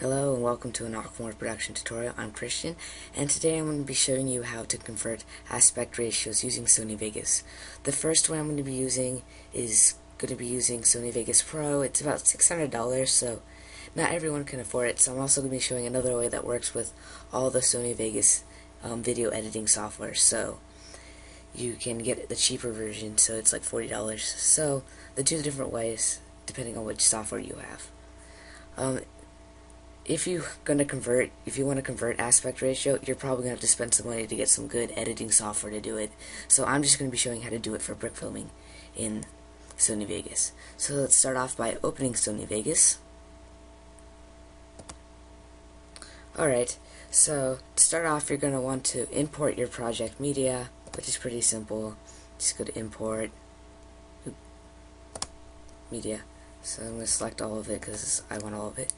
Hello and welcome to an Aquamorph production tutorial. I'm Christian and today I'm going to be showing you how to convert aspect ratios using Sony Vegas. The first one I'm going to be using is going to be using Sony Vegas Pro. It's about $600 so not everyone can afford it so I'm also going to be showing another way that works with all the Sony Vegas um, video editing software so you can get the cheaper version so it's like $40 so the two different ways depending on which software you have. Um, if you're going to convert, if you want to convert aspect ratio, you're probably going to have to spend some money to get some good editing software to do it. So I'm just going to be showing how to do it for brick filming in Sony Vegas. So let's start off by opening Sony Vegas. Alright, so to start off you're going to want to import your project media, which is pretty simple. Just go to import media. So I'm going to select all of it because I want all of it.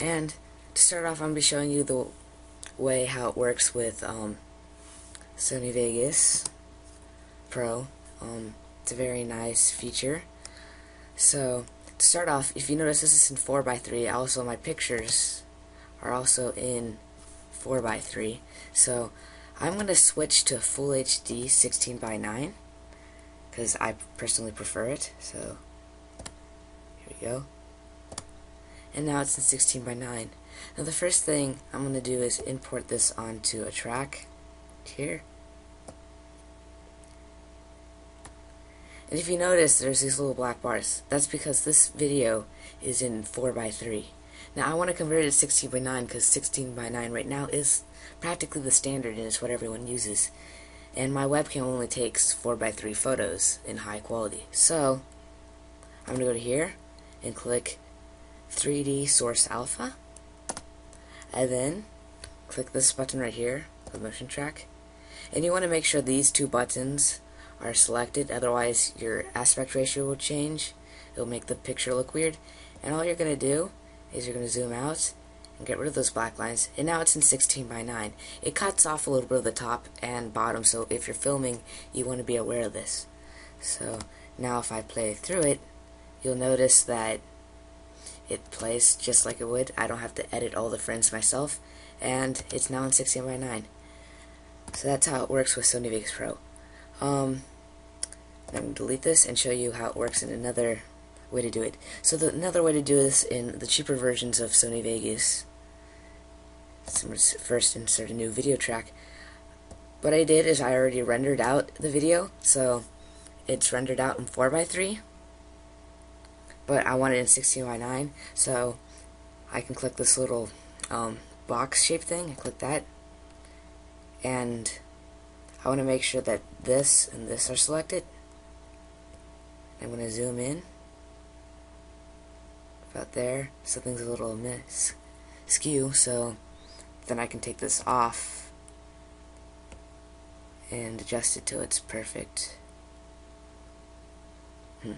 And to start off, I'm going to be showing you the way how it works with um, Sony Vegas Pro. Um, it's a very nice feature. So, to start off, if you notice this is in 4x3, also my pictures are also in 4x3. So, I'm going to switch to Full HD 16x9 because I personally prefer it. So, here we go and now it's in 16 by 9. Now the first thing I'm going to do is import this onto a track here. And if you notice, there's these little black bars. That's because this video is in 4 by 3 Now I want to convert it to 16 by 9 because 16 by 9 right now is practically the standard and it's what everyone uses. And my webcam only takes 4 by 3 photos in high quality. So, I'm going to go to here and click 3D Source Alpha. And then click this button right here the motion track. And you want to make sure these two buttons are selected otherwise your aspect ratio will change. It'll make the picture look weird. And all you're going to do is you're going to zoom out and get rid of those black lines. And now it's in 16 by 9 it cuts off a little bit of the top and bottom so if you're filming you want to be aware of this. So now if I play through it you'll notice that it plays just like it would. I don't have to edit all the frames myself. And it's now in 16 by 9. So that's how it works with Sony Vegas Pro. Um, I'm going to delete this and show you how it works in another way to do it. So the, another way to do this in the cheaper versions of Sony Vegas. First insert a new video track. What I did is I already rendered out the video, so it's rendered out in 4x3 but I want it in 16 by 9 so I can click this little um, box shape thing I click that. And I want to make sure that this and this are selected. I'm going to zoom in. About there. Something's a little miss skew so then I can take this off and adjust it till it's perfect. Hmm.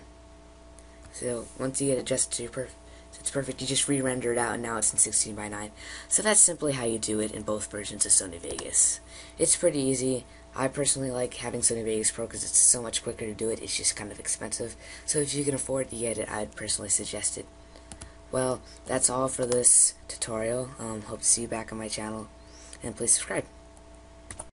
So once you get it adjusted to your perfect, it's perfect, you just re-render it out and now it's in 16 by 9. So that's simply how you do it in both versions of Sony Vegas. It's pretty easy. I personally like having Sony Vegas Pro because it's so much quicker to do it. It's just kind of expensive. So if you can afford to get it, I'd personally suggest it. Well, that's all for this tutorial. Um, hope to see you back on my channel. And please subscribe.